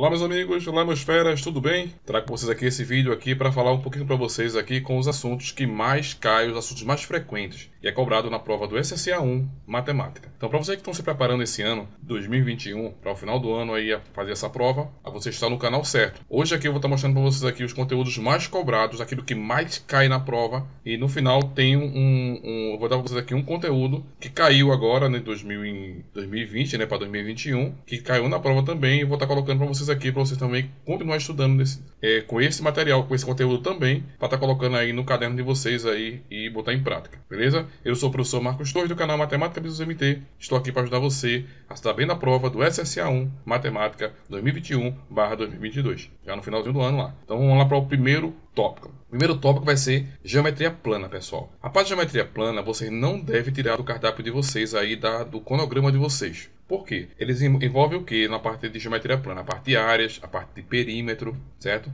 Olá meus amigos, olá meus feras, tudo bem? Trago para vocês aqui esse vídeo aqui para falar um pouquinho para vocês aqui com os assuntos que mais caem, os assuntos mais frequentes e é cobrado na prova do SSA 1 Matemática. Então para vocês que estão se preparando esse ano, 2021, para o final do ano aí a fazer essa prova, você está no canal certo. Hoje aqui eu vou estar mostrando para vocês aqui os conteúdos mais cobrados, aquilo que mais cai na prova e no final tem um, um vou dar para vocês aqui um conteúdo que caiu agora, né, 2020, né, para 2021, que caiu na prova também e vou estar colocando para vocês aqui para vocês também continuar estudando nesse, é, com esse material, com esse conteúdo também, para estar tá colocando aí no caderno de vocês aí e botar em prática, beleza? Eu sou o professor Marcos Torres do canal Matemática Business MT, estou aqui para ajudar você a estar bem na prova do SSA1 Matemática 2021/2022, já no finalzinho do ano lá. Então vamos lá para o primeiro tópico. O primeiro tópico vai ser geometria plana, pessoal. A parte de geometria plana, você não deve tirar do cardápio de vocês aí da, do cronograma de vocês. Por quê? Eles envolvem o que na parte de geometria plana? A parte de áreas, a parte de perímetro, certo?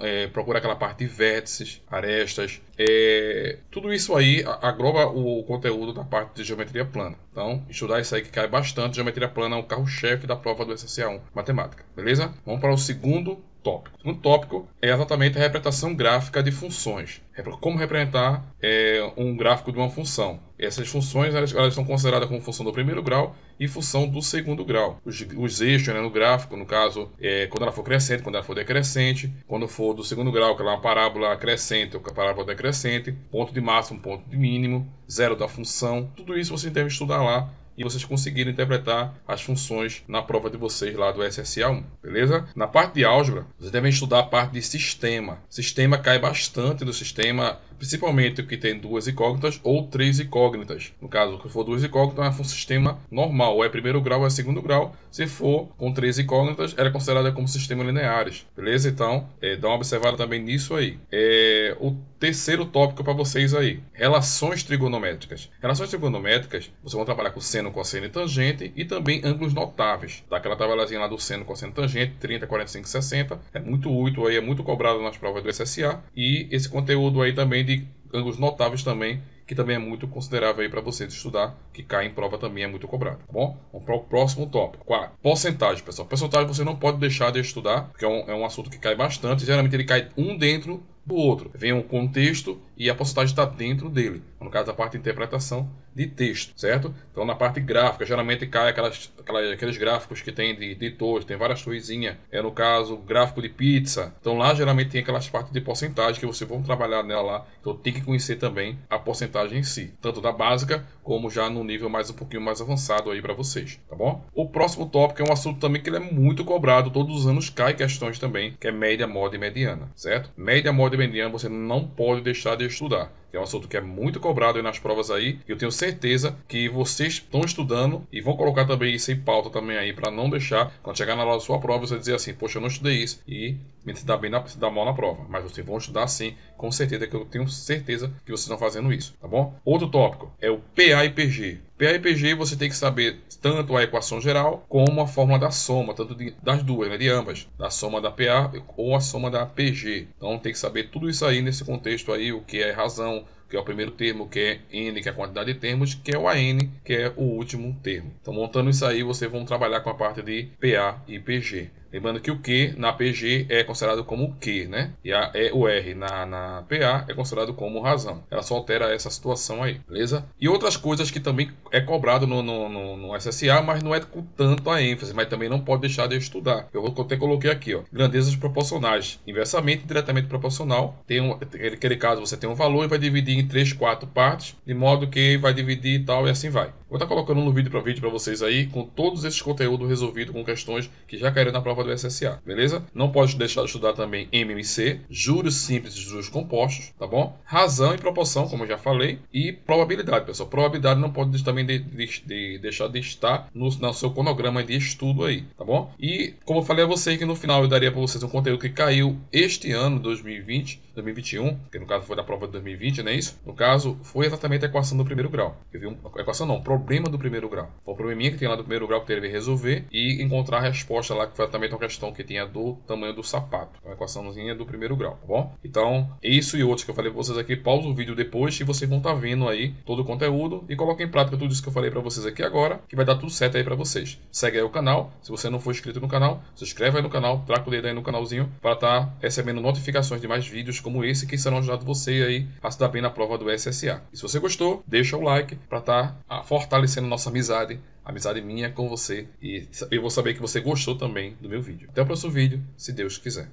É, procura aquela parte de vértices, arestas, é, tudo isso aí agloba o conteúdo da parte de geometria plana. Então, estudar isso aí que cai bastante. Geometria plana é o carro-chefe da prova do SSA1 Matemática, beleza? Vamos para o segundo tópico. Um tópico é exatamente a representação gráfica de funções. Como representar é, um gráfico de uma função. Essas funções elas, elas são consideradas como função do primeiro grau e função do segundo grau. Os, os eixos né, no gráfico, no caso, é, quando ela for crescente, quando ela for decrescente, quando for do segundo grau, que ela é uma parábola crescente ou parábola decrescente, ponto de máximo, ponto de mínimo, zero da função, tudo isso você deve estudar lá e vocês conseguirem interpretar as funções na prova de vocês lá do SSA1, beleza? Na parte de álgebra, vocês devem estudar a parte de sistema. Sistema cai bastante do sistema, principalmente o que tem duas incógnitas ou três incógnitas. No caso, se for duas incógnitas, é um sistema normal, é primeiro grau ou é segundo grau. Se for com três incógnitas, era considerada como sistema lineares, beleza? Então, é, dá uma observada também nisso aí. É, o terceiro tópico para vocês aí, relações trigonométricas. Relações trigonométricas, vocês vão trabalhar com seno, cosseno e tangente e também ângulos notáveis. Daquela tabelazinha lá do seno, cosseno, tangente, 30, 45, 60. É muito útil aí, é muito cobrado nas provas do SSA. E esse conteúdo aí também de ângulos notáveis também que também é muito considerável aí para vocês estudar, que cai em prova também é muito cobrado, tá bom? Vamos para o próximo tópico. Quatro. Porcentagem, pessoal. Porcentagem você não pode deixar de estudar, porque é um, é um assunto que cai bastante. Geralmente ele cai um dentro do outro. Vem um contexto e a porcentagem está dentro dele. No caso, da parte de interpretação de texto, certo? Então, na parte gráfica, geralmente cai aquelas, aquelas aqueles gráficos que tem de, torres, tem várias torrezinhas. É, no caso, gráfico de pizza. Então, lá, geralmente, tem aquelas partes de porcentagem que você vai trabalhar nela lá. Então, tem que conhecer também a porcentagem em si. Tanto da básica, como já no nível mais um pouquinho mais avançado aí para vocês, tá bom? O próximo tópico é um assunto também que ele é muito cobrado. Todos os anos cai questões também, que é média, moda e mediana, certo? Média, moda mediana você não pode deixar de estudar que é um assunto que é muito cobrado nas provas aí. Eu tenho certeza que vocês estão estudando e vão colocar também isso em pauta também aí, para não deixar, quando chegar na hora da sua prova, você dizer assim, poxa, eu não estudei isso e me dá bem na, dá mal na prova. Mas vocês vão estudar sim, com certeza, que eu tenho certeza que vocês estão fazendo isso, tá bom? Outro tópico é o PA e PG. PA e PG você tem que saber tanto a equação geral como a fórmula da soma, tanto de, das duas, né, de ambas, da soma da PA ou a soma da PG. Então tem que saber tudo isso aí nesse contexto aí, o que é razão, que é o primeiro termo, que é N, que é a quantidade de termos, que é o AN, que é o último termo. Então, montando isso aí, vocês vão trabalhar com a parte de PA e PG. Lembrando que o Q na PG é considerado como Q, né? E a, é, o R na, na PA é considerado como razão. Ela só altera essa situação aí, beleza? E outras coisas que também é cobrado no, no, no, no SSA, mas não é com tanto a ênfase, mas também não pode deixar de estudar. Eu vou até coloquei aqui, ó, grandezas proporcionais, inversamente diretamente proporcional. Tem um, aquele caso você tem um valor e vai dividir em três, quatro partes, de modo que vai dividir e tal e assim vai. Vou estar colocando no vídeo para vídeo para vocês aí com todos esses conteúdos resolvidos com questões que já caíram na prova do SSA, beleza? Não pode deixar de estudar também MMC, juros simples e juros compostos, tá bom? Razão e proporção, como eu já falei, e probabilidade, pessoal. Probabilidade não pode também de, de, de deixar de estar no, no seu cronograma de estudo aí, tá bom? E como eu falei a vocês que no final eu daria para vocês um conteúdo que caiu este ano, 2020, 2021, que no caso foi da prova de 2020, não é isso? No caso, foi exatamente a equação do primeiro grau. Eu vi um, equação não, problema do primeiro grau. Foi o probleminha que tem lá do primeiro grau que teve que resolver e encontrar a resposta lá que foi exatamente exatamente uma questão que tinha do tamanho do sapato, uma equaçãozinha do primeiro grau, tá bom? Então, isso e outros que eu falei para vocês aqui, pausa o vídeo depois e vocês vão estar tá vendo aí todo o conteúdo e coloque em prática tudo isso que eu falei para vocês aqui agora, que vai dar tudo certo aí para vocês. Segue aí o canal, se você não for inscrito no canal, se inscreve aí no canal, traca o dedo aí no canalzinho para estar tá recebendo notificações de mais vídeos como esse que serão ajudando você aí a se dar bem na prova do SSA. E se você gostou, deixa o like para estar tá fortalecendo nossa amizade amizade minha com você e eu vou saber que você gostou também do meu vídeo. Até o próximo vídeo, se Deus quiser.